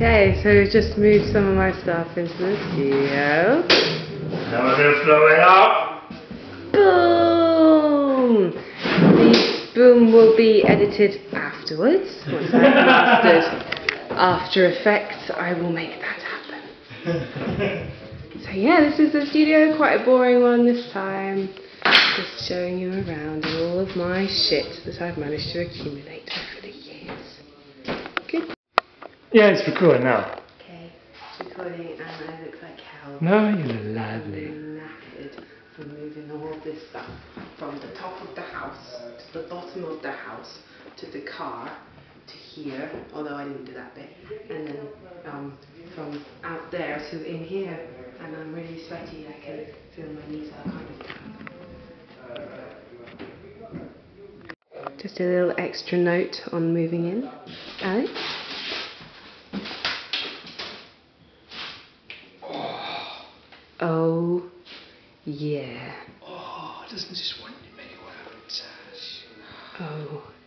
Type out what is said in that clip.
Okay, so we've just moved some of my stuff into the studio. Now we're flowing up. Boom! The boom will be edited afterwards. Once I've mastered After Effects, I will make that happen. So yeah, this is the studio, quite a boring one this time. Just showing you around all of my shit that I've managed to accumulate Yeah, it's recording now. Okay, recording and I look like hell. No, you look lovely. I'm knackered from moving all this stuff from the top of the house to the bottom of the house to the car to here, although I didn't do that bit, and then um, from out there to in here. And I'm really sweaty, I can feel my knees are kind of damp. Just a little extra note on moving in. Alex? Yeah. Oh, doesn't this one make you have? Oh.